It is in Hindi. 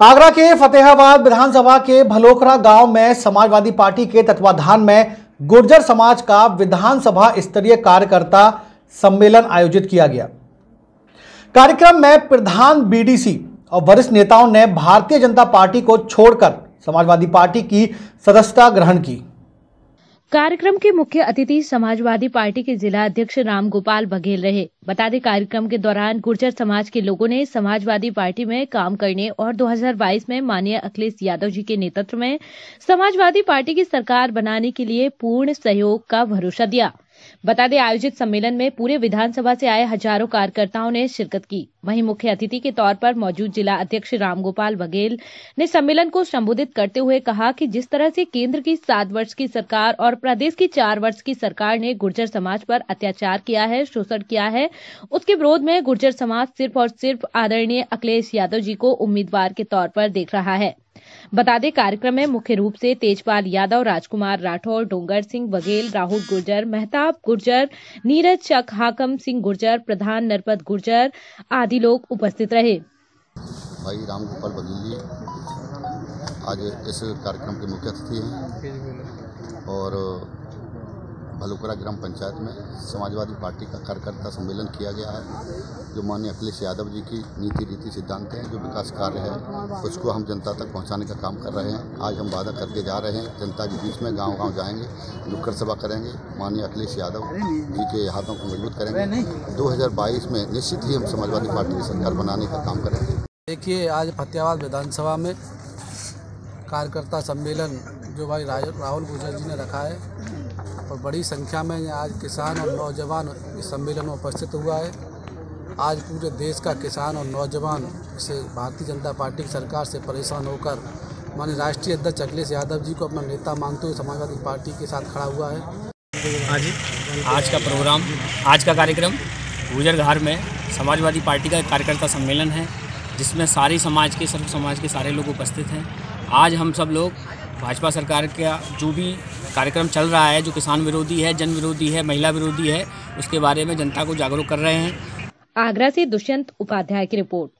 आगरा के फतेहाबाद विधानसभा के भलोखरा गाँव में समाजवादी पार्टी के तत्वाधान में गुर्जर समाज का विधानसभा स्तरीय कार्यकर्ता सम्मेलन आयोजित किया गया। कार्यक्रम में प्रधान बीडीसी और वरिष्ठ नेताओं ने भारतीय जनता पार्टी को छोड़कर समाजवादी पार्टी की सदस्यता ग्रहण की। कार्यक्रम के मुख्य अतिथि समाजवादी पार्टी के जिला अध्यक्ष राम गोपाल बघेल रहे। बता दें, कार्यक्रम के दौरान गुर्जर समाज के लोगों ने समाजवादी पार्टी में काम करने और 2022 में माननीय अखिलेश यादव जी के नेतृत्व में समाजवादी पार्टी की सरकार बनाने के लिए पूर्ण सहयोग का भरोसा दिया। बता दें, आयोजित सम्मेलन में पूरे विधानसभा से आए हज़ारों कार्यकर्ताओं ने शिरकत की। वहीं मुख्य अतिथि के तौर पर मौजूद जिला अध्यक्ष रामगोपाल बघेल ने सम्मेलन को संबोधित करते हुए कहा कि जिस तरह से केंद्र की सात वर्ष की सरकार और प्रदेश की चार वर्ष की सरकार ने गुर्जर समाज पर अत्याचार किया है, शोषण किया है, उसके विरोध में गुर्जर समाज सिर्फ़ और सिर्फ़ आदरणीय अखिलेश यादव जी को उम्मीदवार के तौर पर देख रहा है। बता दें, कार्यक्रम में मुख्य रूप से तेजपाल यादव, राजकुमार राठौर, डोंगर सिंह बघेल, राहुल गुर्जर, मेहताब गुर्जर, नीरज चक, हाकम सिंह गुर्जर, प्रधान नरपत गुर्जर आदि लोग उपस्थित रहे। भाई रामगोपाल बघेल जी, आज इस कार्यक्रम के मुख्य अतिथि हैं। और भलुकरा ग्राम पंचायत में समाजवादी पार्टी का कार्यकर्ता सम्मेलन किया गया है, जो माननीय अखिलेश यादव जी की नीति रीति सिद्धांत हैं, जो विकास कार्य है, उसको हम जनता तक पहुँचाने का काम कर रहे हैं। आज हम वादा करके जा रहे हैं, जनता के बीच में गाँव गाँव जाएँगे, नुक्कड़ सभा करेंगे, माननीय अखिलेश यादव जी के हाथों को मज़बूत करेंगे। 2022 में निश्चित ही हम समाजवादी पार्टी की सरकार बनाने का काम करेंगे। देखिए, आज फतेहाबाद विधानसभा में कार्यकर्ता सम्मेलन, जो भाई राहुल गुर्जर जी ने रखा है और बड़ी संख्या में आज किसान और नौजवान इस सम्मेलन में उपस्थित हुआ है। आज पूरे देश का किसान और नौजवान इसे भारतीय जनता पार्टी की सरकार से परेशान होकर माननीय राष्ट्रीय अध्यक्ष अखिलेश यादव जी को अपना नेता मानते हुए समाजवादी पार्टी के साथ खड़ा हुआ है। आज आज का प्रोग्राम, आज का कार्यक्रम गुजर घर में समाजवादी पार्टी का एक कार्यकर्ता सम्मेलन है, जिसमें सारी समाज के सर्व समाज के सारे लोग उपस्थित हैं। आज हम सब लोग भाजपा सरकार का जो भी कार्यक्रम चल रहा है, जो किसान विरोधी है, जन विरोधी है, महिला विरोधी है, उसके बारे में जनता को जागरूक कर रहे हैं। आगरा से दुष्यंत उपाध्याय की रिपोर्ट।